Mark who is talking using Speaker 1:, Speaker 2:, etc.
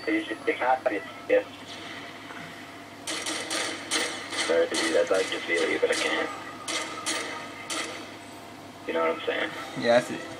Speaker 1: they just they can't yes. Sorry, to I'd like to feel you, but I can't. You know what I'm saying?
Speaker 2: Yeah, I see.